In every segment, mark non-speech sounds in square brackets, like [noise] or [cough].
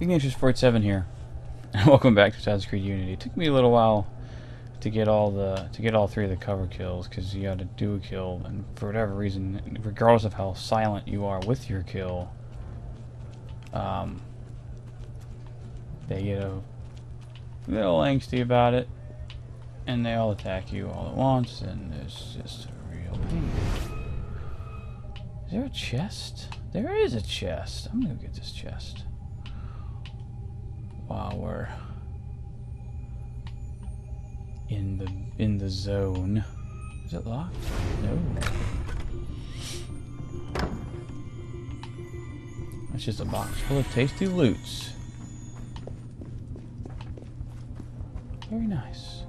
Ignatius 47 here. And [laughs] welcome back to Assassin's Creed Unity. It took me a little while to get all the to get all three of the cover kills because you got to do a kill and for whatever reason regardless of how silent you are with your kill um, they get a little angsty about it and they all attack you all at once and it's just a real pain is there a chest? There is a chest. I'm gonna get this chest. While we're in the in the zone. Is it locked? No. It's just a box full of tasty loots. Very nice.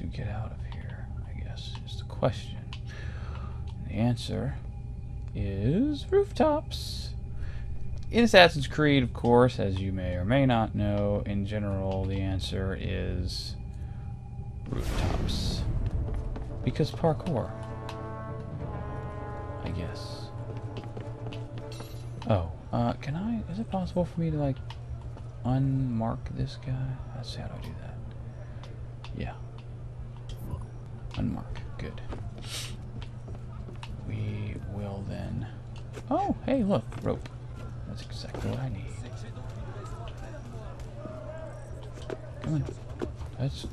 To get out of here, I guess, is the question. The answer is rooftops. In Assassin's Creed, of course, as you may or may not know, in general, the answer is rooftops. Because parkour. I guess. Oh, uh, can I, is it possible for me to, like, unmark this guy? Let's see how do I do that. Yeah. Good. We will then... Oh, hey, look, rope. That's exactly what I need. Come on. That's...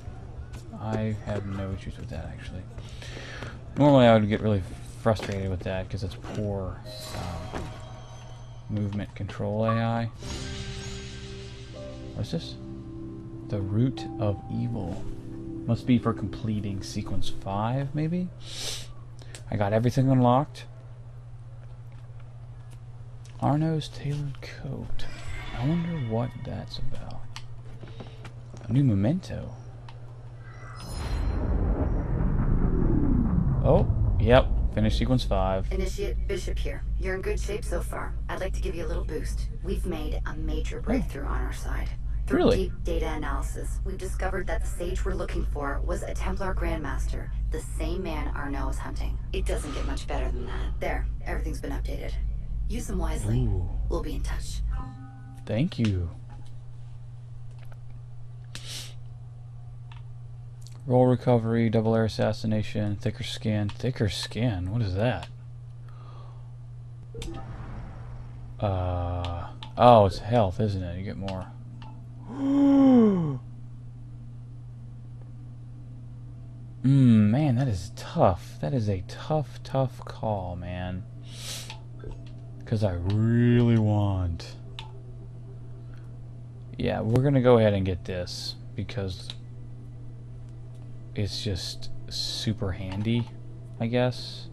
I have no issues with that, actually. Normally I would get really frustrated with that because it's poor um, movement control AI. What's this? The root of evil. Must be for completing sequence 5, maybe? I got everything unlocked. Arno's tailored coat. I wonder what that's about. A new memento. Oh, yep. Finish sequence 5. Initiate Bishop here. You're in good shape so far. I'd like to give you a little boost. We've made a major breakthrough on our side. Through Really? deep data analysis, we've discovered that the sage we're looking for was a Templar Grandmaster, the same man Arno is hunting. It doesn't get much better than that. There, everything's been updated. Use them wisely. Ooh. We'll be in touch. Thank you. Roll recovery, double air assassination, thicker skin. Thicker skin? What is that? Uh, oh, it's health, isn't it? You get more. Mmm, [gasps] man, that is tough. That is a tough, tough call, man. Because I really want. Yeah, we're gonna go ahead and get this because it's just super handy, I guess.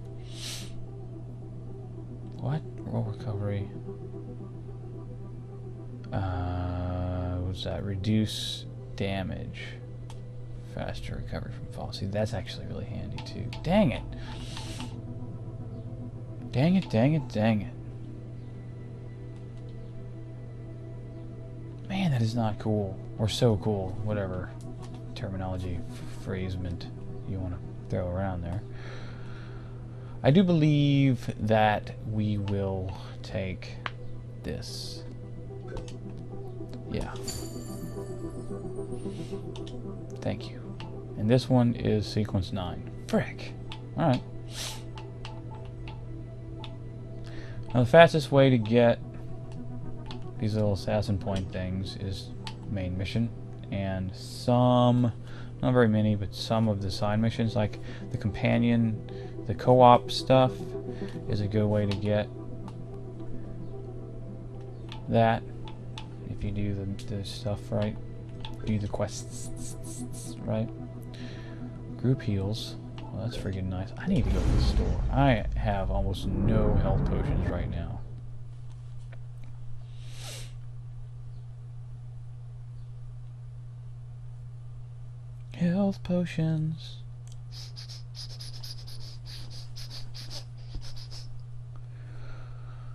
What? Roll recovery. Uh, what's that? Reduce damage. Faster recovery from fall. See, that's actually really handy too. Dang it! Dang it, dang it, dang it. Man, that is not cool. Or so cool. Whatever terminology, phrasement you want to throw around there. I do believe that we will take this. Yeah. Thank you. And this one is sequence 9. Frick. Alright. Now the fastest way to get these little assassin point things is main mission and some not very many but some of the side missions like the companion the co-op stuff is a good way to get that if you do the, the stuff right do the quests right? Group heals. Well, that's freaking nice. I need to go to the store. I have almost no health potions right now. Health potions.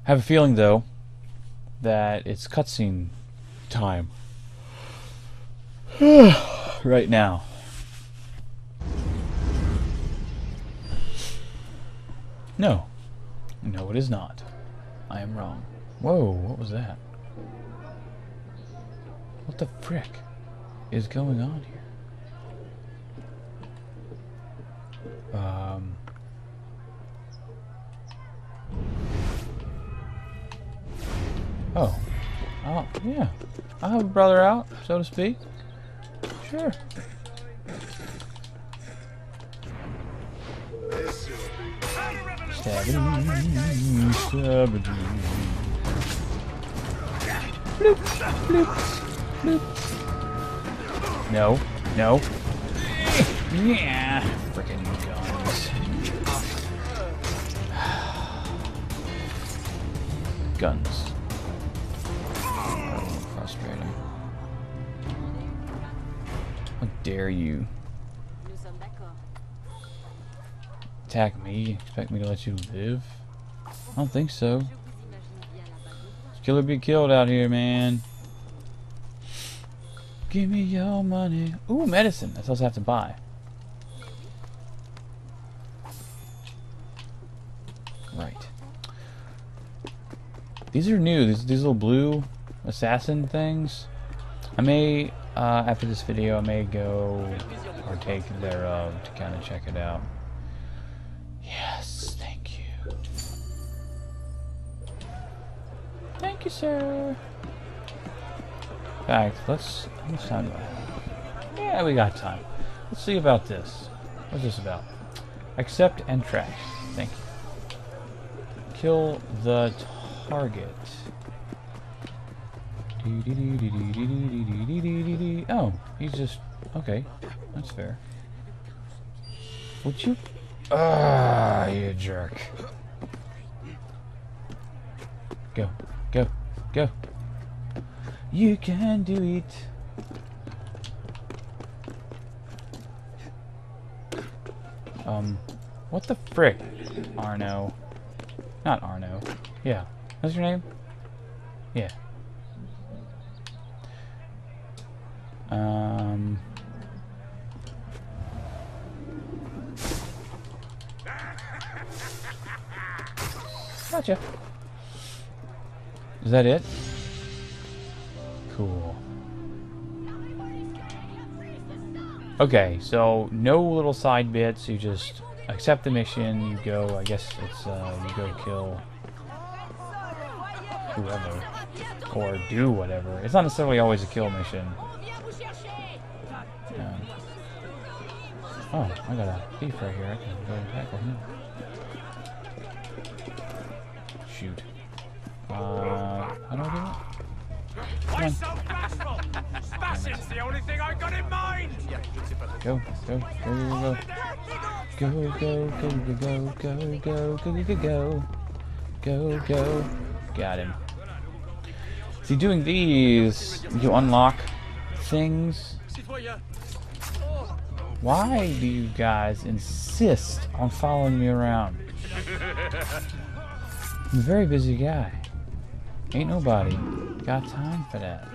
I have a feeling, though, that it's cutscene time. [sighs] right now. No. No, it is not. I am wrong. Whoa, what was that? What the frick is going on here? Um... Oh. Oh, yeah. I have a brother out, so to speak. Sure. Bloop, bloop, bloop. No, no. Yeah, freaking guns. [sighs] Guns. How dare you Nous sommes d'accord. attack me? Expect me to let you live? I don't think so. Je vous imagine bien là-bas debout. Kill or be killed out here, man. Give me your money. Ooh, medicine. That's what I have to buy. Right. These are new. These these little blue assassin things. I may uh, after this video, I may go partake thereof to kind of check it out. Yes, thank you. Thank you, sir. In fact, let's. How much time do I have? Yeah, we got time. Let's see about this. What's this about? Accept and trash. Thank you. Kill the target. Oh, he's just. Okay, that's fair. Would you. Ah, you jerk. Go, go, go. You can do it. Um, what the frick? Arno. Not Arno. Yeah. What's your name? Yeah. Um. Gotcha. Is that it? Cool. Okay, so no little side bits. You just accept the mission. You go. I guess it's uh, you go kill whoever or do whatever. It's not necessarily always a kill mission. Oh, I got a thief right here. I can go and tackle him. Shoot. Uh, how do I do that? Why so bashful? Smashing's the only thing I got in mind! Go, go, go, go, go, go, go, go, go, go, go, go, go, go, go, go. Got him. See, doing these, you unlock things. Why do you guys insist on following me around? [laughs] I'm a very busy guy. Ain't nobody got time for that.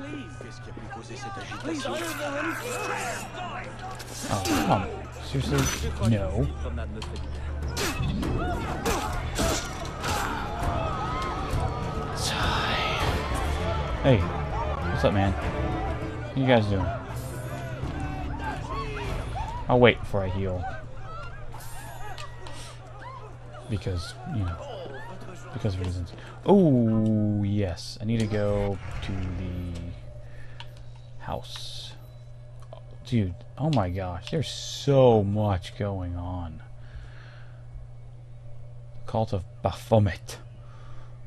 Oh, come on. Seriously? No. Hey, what's up, man? What you guys doing? I'll wait before I heal. Because, you know, because of reasons. Oh, yes. I need to go to the house. Dude, oh my gosh, there's so much going on. Cult of Baphomet.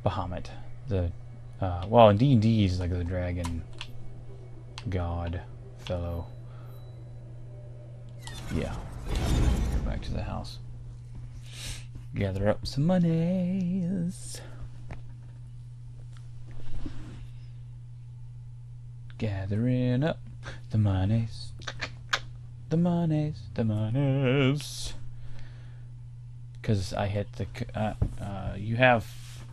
Bahamut. The, uh, well, in D&D, he's like the dragon god fellow. Yeah. Go back to the house. Gather up some monies. Gathering up the monies. The monies. The monies. Because I hit the. Uh, uh, you have.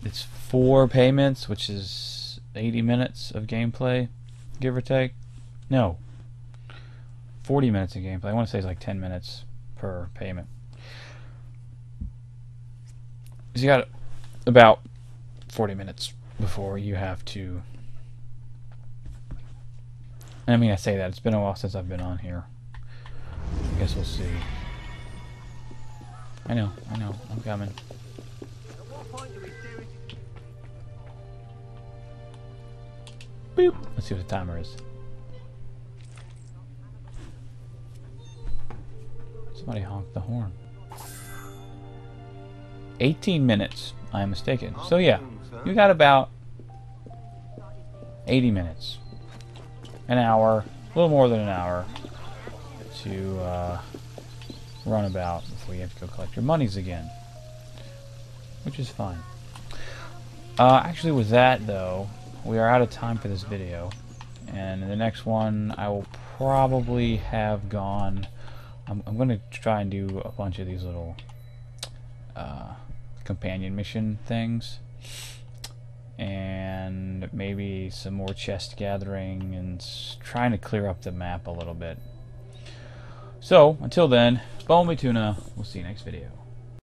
It's four payments, which is 80 minutes of gameplay, give or take. No. 40 minutes of gameplay. I want to say it's like 10 minutes per payment. So you got about 40 minutes before you have to. I mean, I say that. It's been a while since I've been on here. I guess we'll see. I know, I know. I'm coming. Boop. Let's see what the timer is. Somebody honked the horn. 18 minutes. I am mistaken. So yeah, you got about 80 minutes. An hour, a little more than an hour to uh, run about before you have to go collect your monies again. Which is fine. Uh, actually with that though, we are out of time for this video. And in the next one, I will probably have gone... I'm, I'm going to try and do a bunch of these little uh, companion mission things. And maybe some more chest gathering and trying to clear up the map a little bit. So, until then, Bone Me Tuna. We'll see you next video.